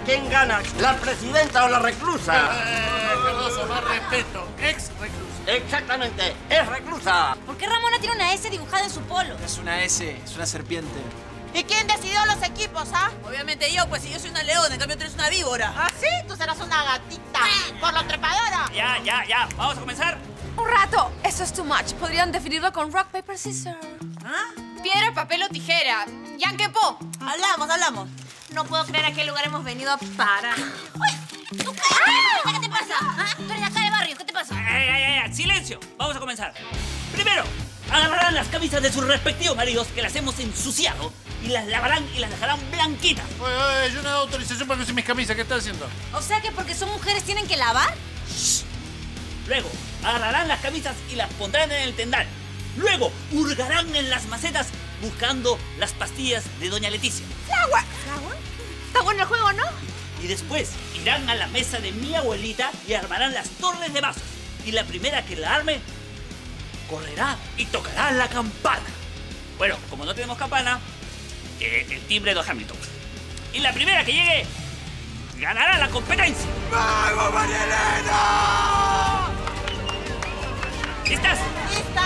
¿quién gana? ¿La presidenta o la reclusa? Eh, Cardoso, más respeto. Ex recluso. Exactamente, es reclusa. ¿Por qué Ramona tiene una S dibujada en su polo? Es una S, es una serpiente. ¿Y quién decidió los equipos, ah? Obviamente yo, pues si yo soy una leona, en cambio tú eres una víbora. ¿Ah, sí? Tú serás una gatita. Por lo trepadora. Ya, ya, ya. Vamos a comenzar. Un rato. Eso es too much. Podrían definirlo con rock, paper, scissors. ¿Ah? Piedra, papel o tijera. Yankepo. Hablamos, hablamos. No puedo creer a qué lugar hemos venido a parar. ¡Uy! ¿Tú qué? ¿Qué te pasa? ¿Ah? Tú eres de acá de barrio, ¿qué te pasa? Ay, ay, ay, ay, silencio. Vamos a comenzar. Primero, agarrarán las camisas de sus respectivos maridos que las hemos ensuciado y las lavarán y las dejarán blanquitas. Oye, oye, yo no he dado autorización para usar mis camisas. ¿Qué estás haciendo? O sea que porque son mujeres tienen que lavar. Luego, agarrarán las camisas y las pondrán en el tendal. Luego, hurgarán en las macetas buscando las pastillas de Doña Leticia. Agua. Está bueno el juego, ¿no? Y después irán a la mesa de mi abuelita y armarán las torres de vasos. Y la primera que la arme, correrá y tocará la campana. Bueno, como no tenemos campana, eh, el timbre de Hamilton. Y la primera que llegue, ganará la competencia. ¡Vamos, María Elena! ¿Listas? ¡Lista!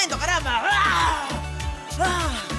momento, caramba. ¡Ah! ¡Ah!